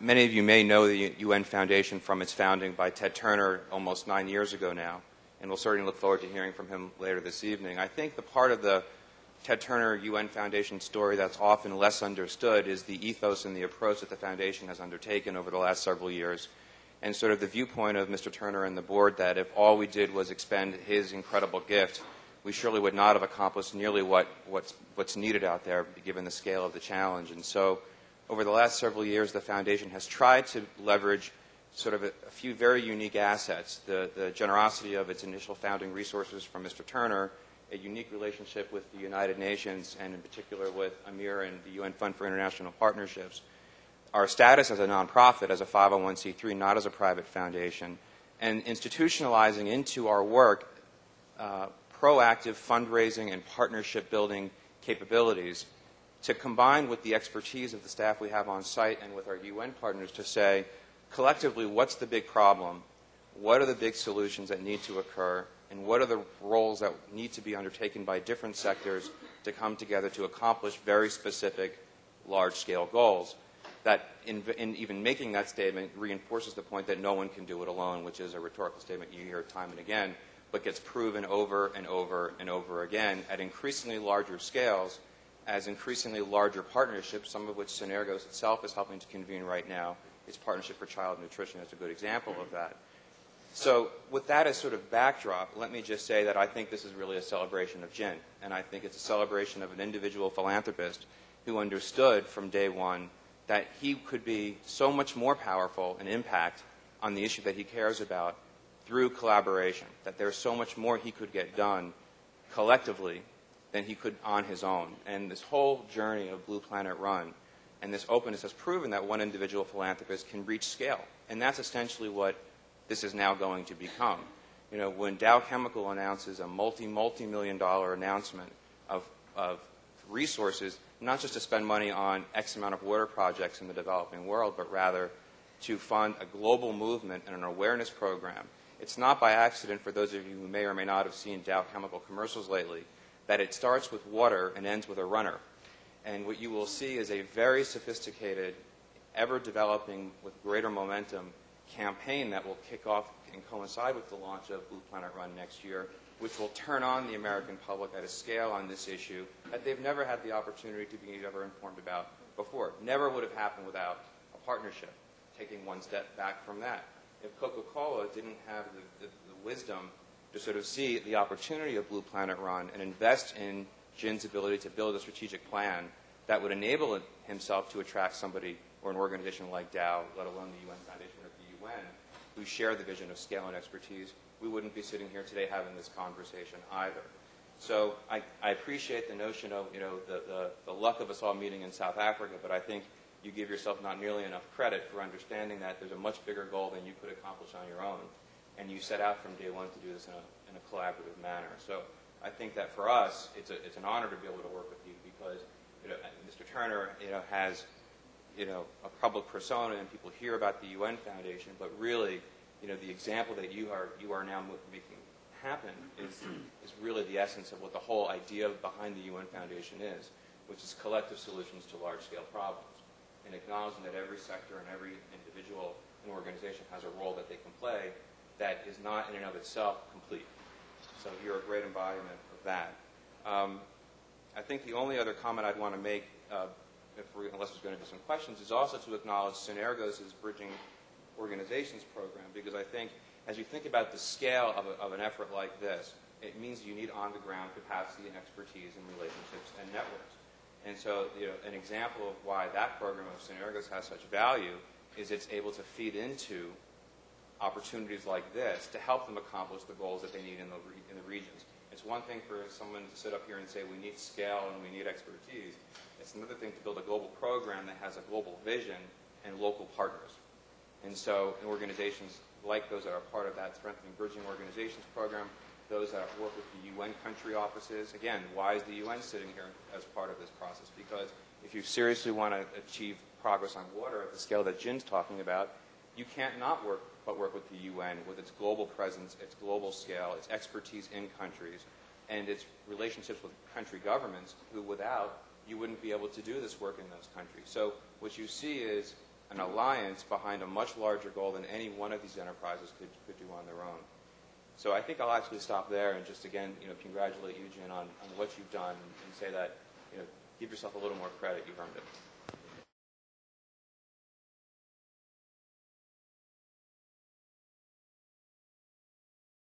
many of you may know the UN Foundation from its founding by Ted Turner almost nine years ago now, and we'll certainly look forward to hearing from him later this evening. I think the part of the Ted Turner UN Foundation story that's often less understood is the ethos and the approach that the foundation has undertaken over the last several years, and sort of the viewpoint of Mr. Turner and the board that if all we did was expend his incredible gift, we surely would not have accomplished nearly what, what's, what's needed out there given the scale of the challenge. And so over the last several years, the foundation has tried to leverage sort of a, a few very unique assets, the, the generosity of its initial founding resources from Mr. Turner, a unique relationship with the United Nations, and in particular with AMIR and the UN Fund for International Partnerships, our status as a nonprofit, as a 501c3, not as a private foundation, and institutionalizing into our work uh, proactive fundraising and partnership building capabilities to combine with the expertise of the staff we have on site and with our UN partners to say, collectively, what's the big problem? What are the big solutions that need to occur? And what are the roles that need to be undertaken by different sectors to come together to accomplish very specific, large-scale goals? That in, in even making that statement reinforces the point that no one can do it alone, which is a rhetorical statement you hear time and again, but gets proven over and over and over again at increasingly larger scales as increasingly larger partnerships, some of which Synergos itself is helping to convene right now. Its Partnership for Child Nutrition is a good example of that. So with that as sort of backdrop, let me just say that I think this is really a celebration of Jin, and I think it's a celebration of an individual philanthropist who understood from day one that he could be so much more powerful and impact on the issue that he cares about through collaboration, that there's so much more he could get done collectively than he could on his own. And this whole journey of Blue Planet Run and this openness has proven that one individual philanthropist can reach scale. And that's essentially what this is now going to become. You know, when Dow Chemical announces a multi, multi-million dollar announcement of, of resources, not just to spend money on X amount of water projects in the developing world, but rather to fund a global movement and an awareness program. It's not by accident, for those of you who may or may not have seen Dow Chemical commercials lately, that it starts with water and ends with a runner. And what you will see is a very sophisticated, ever developing with greater momentum campaign that will kick off and coincide with the launch of Blue Planet Run next year, which will turn on the American public at a scale on this issue that they've never had the opportunity to be ever informed about before. Never would have happened without a partnership, taking one step back from that. If Coca-Cola didn't have the, the, the wisdom to sort of see the opportunity of Blue Planet Run and invest in Jin's ability to build a strategic plan that would enable himself to attract somebody or an organization like Dow, let alone the UN Foundation or the UN, who share the vision of scale and expertise, we wouldn't be sitting here today having this conversation either. So I, I appreciate the notion of you know the, the, the luck of us all meeting in South Africa, but I think you give yourself not nearly enough credit for understanding that there's a much bigger goal than you could accomplish on your own and you set out from day one to do this in a, in a collaborative manner. So I think that for us, it's, a, it's an honor to be able to work with you because you know, Mr. Turner you know, has you know, a public persona and people hear about the UN Foundation, but really, you know, the example that you are, you are now making happen is, is really the essence of what the whole idea behind the UN Foundation is, which is collective solutions to large-scale problems, and acknowledging that every sector and every individual and organization has a role that they can play, that is not in and of itself complete. So you're a great embodiment of that. Um, I think the only other comment I'd want to make, uh, unless there's going to be some questions, is also to acknowledge Synergos' Bridging Organizations program, because I think as you think about the scale of, a, of an effort like this, it means you need on-the-ground capacity and expertise and relationships and networks. And so you know, an example of why that program of Synergos has such value is it's able to feed into opportunities like this to help them accomplish the goals that they need in the, in the regions. It's one thing for someone to sit up here and say we need scale and we need expertise. It's another thing to build a global program that has a global vision and local partners. And so in organizations like those that are part of that Strengthening Bridging Organizations program, those that work with the UN country offices, again, why is the UN sitting here as part of this process? Because if you seriously want to achieve progress on water at the scale that Jin's talking about, you can't not work but work with the UN with its global presence, its global scale, its expertise in countries, and its relationships with country governments, who without, you wouldn't be able to do this work in those countries. So what you see is an alliance behind a much larger goal than any one of these enterprises could, could do on their own. So I think I'll actually stop there and just again, you know, congratulate you, Jin, on, on what you've done and say that, you know, give yourself a little more credit. You've earned it.